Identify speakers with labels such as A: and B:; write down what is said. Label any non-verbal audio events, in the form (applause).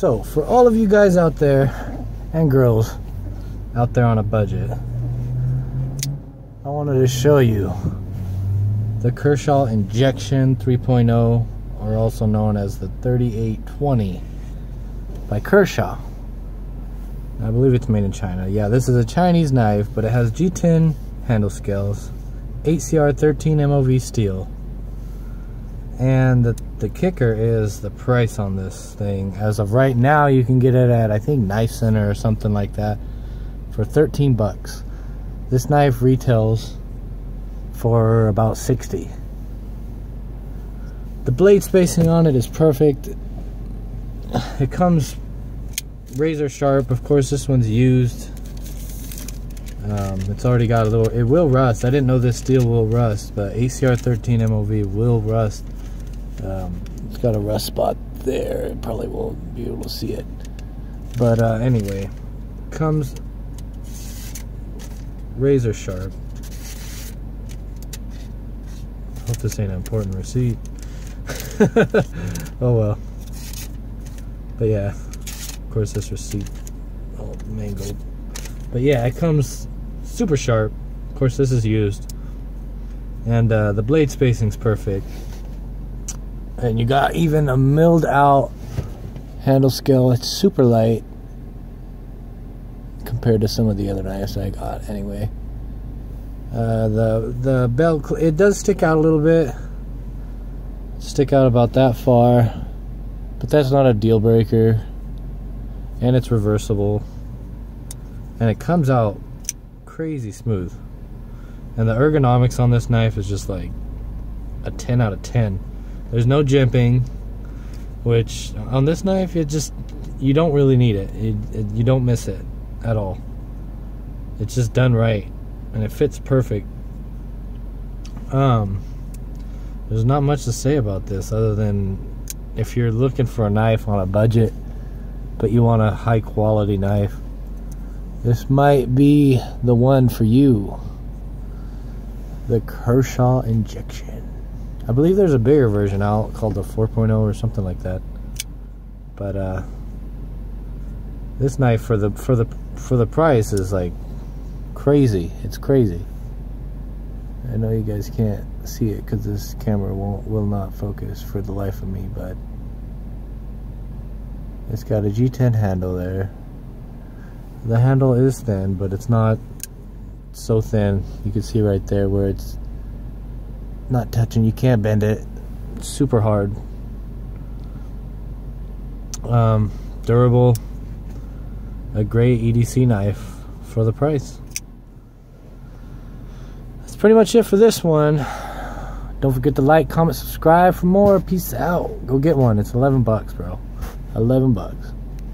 A: So, for all of you guys out there and girls out there on a budget, I wanted to show you the Kershaw Injection 3.0, or also known as the 3820 by Kershaw. I believe it's made in China. Yeah, this is a Chinese knife, but it has G10 handle scales, 8CR 13 MOV steel. And the, the kicker is the price on this thing. As of right now, you can get it at, I think, Knife Center or something like that for 13 bucks. This knife retails for about 60. The blade spacing on it is perfect. It comes razor sharp. Of course, this one's used. Um, it's already got a little, it will rust. I didn't know this steel will rust, but 8CR 13 MOV will rust. Um, it's got a rust spot there. It probably won't be able to see it. But uh, anyway, comes razor sharp. Hope this ain't an important receipt. (laughs) oh well. But yeah, of course this receipt all mangled. But yeah, it comes super sharp. Of course this is used. And uh, the blade spacing's perfect. And you got even a milled out handle scale. It's super light compared to some of the other knives I got anyway. Uh, the the belt it does stick out a little bit stick out about that far but that's not a deal breaker and it's reversible and it comes out crazy smooth and the ergonomics on this knife is just like a 10 out of 10 there's no jimping which on this knife it just you don't really need it, it, it you don't miss it at all it's just done right and it fits perfect. Um, there's not much to say about this other than if you're looking for a knife on a budget, but you want a high quality knife, this might be the one for you. The Kershaw Injection. I believe there's a bigger version out called the 4.0 or something like that. But uh, this knife for the for the for the price is like crazy. It's crazy. I know you guys can't see it because this camera won't will not focus for the life of me, but it's got a G10 handle there. The handle is thin, but it's not so thin. You can see right there where it's not touching. You can't bend it. It's super hard. Um, durable. A great EDC knife for the price That's pretty much it for this one. Don't forget to like, comment, subscribe for more. Peace out. Go get one. It's 11 bucks, bro. 11 bucks.